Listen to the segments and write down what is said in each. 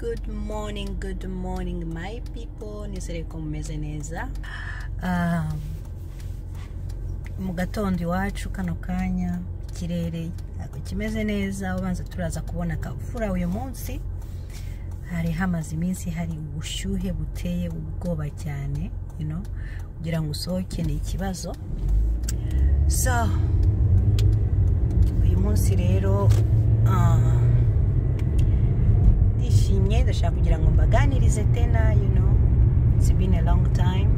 good morning good morning my people. Nizere ko mumeze neza. Ah, mu gatondo iwacu kano kanya ikirere ntabwo kimeze neza. Ubanza turaza kubona akavura uyu munsi. Hari hamaze iminsi hari ubushyuhe buteye ubwoba cyane kugira ngo usohoke ni ikibazo. So uyu munsi rero ah, ndishimye ndashaka kugira ngo mbaganirize tena you know. It's been a long time.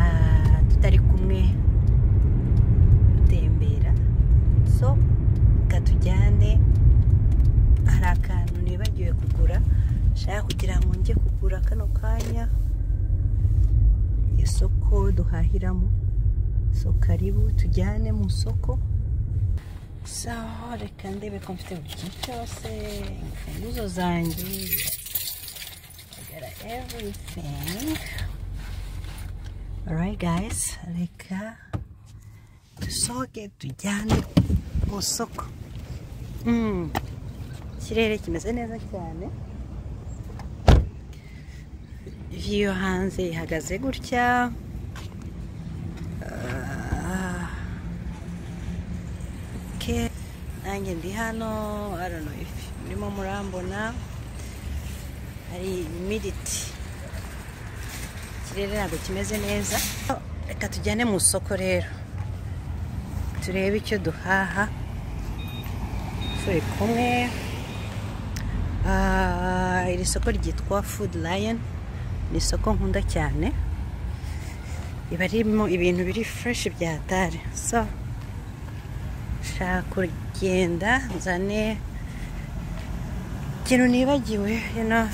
Ah, tutari kumwe dutembera so reka tujyane hari akantu nibagiwe kugura nshaka kugira ngo njye kugura kano kanya isoko duhahiramo so karibu tujyane mu soko so reka ndebe ko mfite buri kintu cyose imfunguzo zanjye got everything. Alright guys reka dusohoke tujyane mu Mm. ikirere kimeze neza cyane view yo hanze ihagaze gutya okay. nanjye ndi hano murimo murambona hari imiditi ikirere ntabwo kimeze neza. Reka tujyane mu isoko rero. Turebe icyo duhaha. Turi kumwe. Ah, iri soko ryitwa food lion. Ni isoko nkunda cyane. Riba ririmo ibintu biri fureshi bya dare so nshaka kugenda nzane ikintu nibagiwe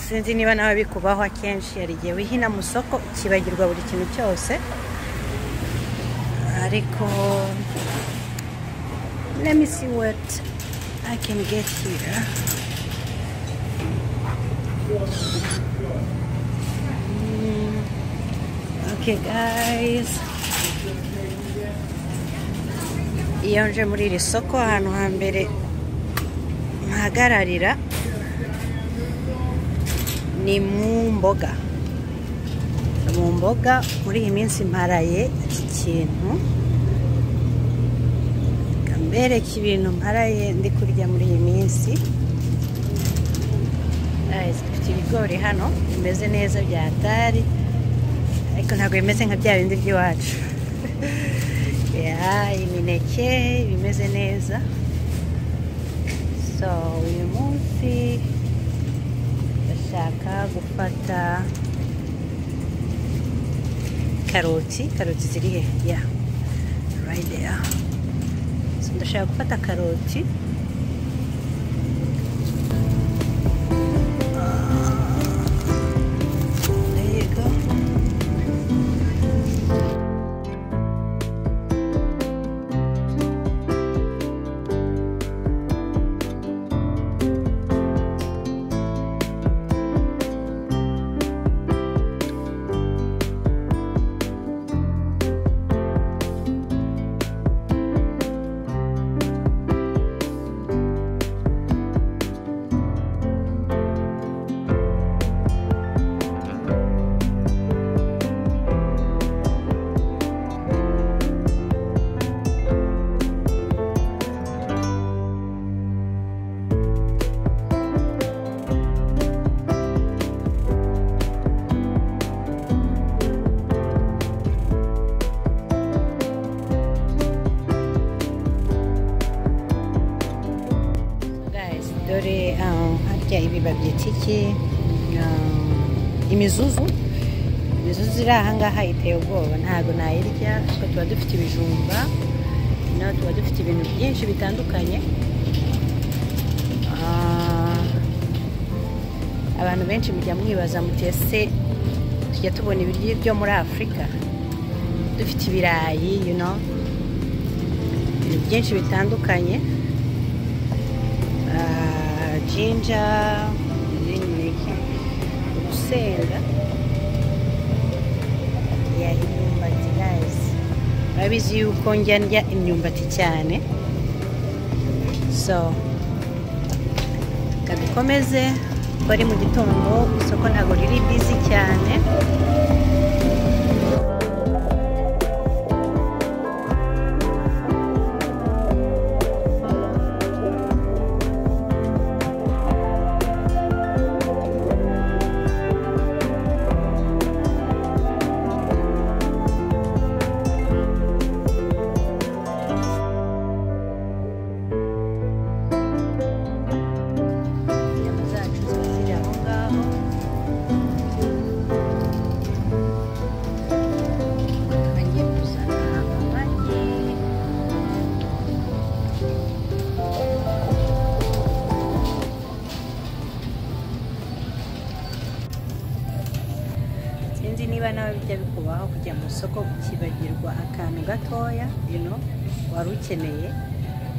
sinzi niba nawe bikubaho akenshi hari igihe wihina mu soko ukibagirwa buri kintu cyose. Ariko let me see what I can get here. Mm, okay guys. Iyo nje muri iri soko ahantu hambere mpagararira ni mu mboga. Mu mboga muri iyi minsi mparaye iki kintu. Mbereke ibintu mparaye ndi kurya muri iyi minsi. Dufite ibigori hano bimeze neza bya tari ariko ntabwo bimeze nka bya bindi by'iwacu. imineke bimeze neza so uyu munsi ndashaka gufata. Karoti karoti ziri he ya so ndashaka gufata karoti. Dore um, harya ibi babyita Um, imizuzu. Imizuzu iri ahangaha iteye ubwoba. Ntabwo nayirya kuko tuba dufite ibijumba naho tuba dufite ibintu byinshi bitandukanye. Ah, abantu benshi mujya mwibaza muti ese tujya tubona ibiryo byo muri afurika dufite ibirayi you know. Ibintu byinshi bitandukanye. Imineke urusenda imyumbati guys urabizi yuko njya ndya imyumbati cyane so reka reka dukomeze bari mu gitondo isoko ntabwo riri bizi cyane. Sinzi niba nawe bijya bikubaho kujya mu isoko ukibagirwa akantu gatoya wari ukeneye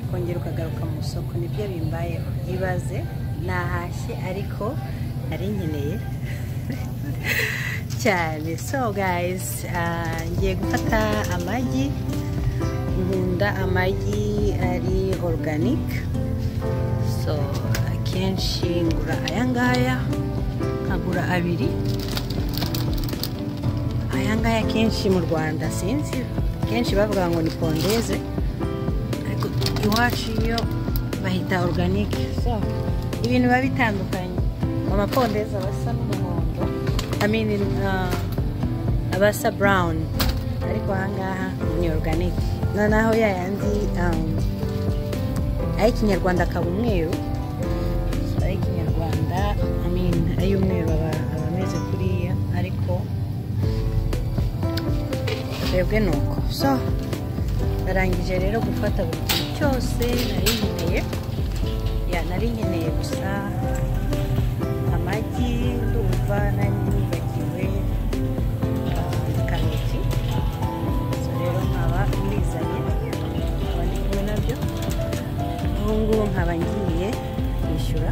kongera ukagaruka mu isoko ni byo bimbayeho. Ibaze nahashye ariko nari nkeneye cyane. So guys ah, ngiye gufata amagi nkunda amagi ari organic so akenshi ngura aya ngaya nkagura abiri. Ngaya akenshi mu rwanda sinzi. Kenshi bavuga ngo ni pondeze. Ariko iwacu iyo bahita organic so ibintu biba bitandukanye. Amapondeze aba asa n'umuhondo uh, aba asa brown. Ariko ahangaha ni organic. Noneho ya yandi um, ay'ikinyarwanda akaba umweru. Ay'ikinyarwanda ay'umweru aba twebwe ni uko. So barangije rero gufata buri kintu cyose nari nkeneye ya nari nkeneye gusa amagi ndumva nari nibagiwe ah, karoti. So rero nkaba mbizanye nkaba ndi kumwe na byo. Ubu ngubu nkaba ngiye kwishyura.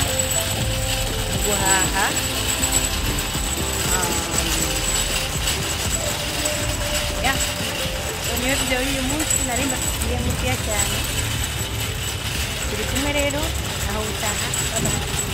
ibihe byiza mu guhaha Um, ya so niyo video y'uyu munsi nari mbafitiye ngufiya cyane turi kumwe rero aho utaha bye bye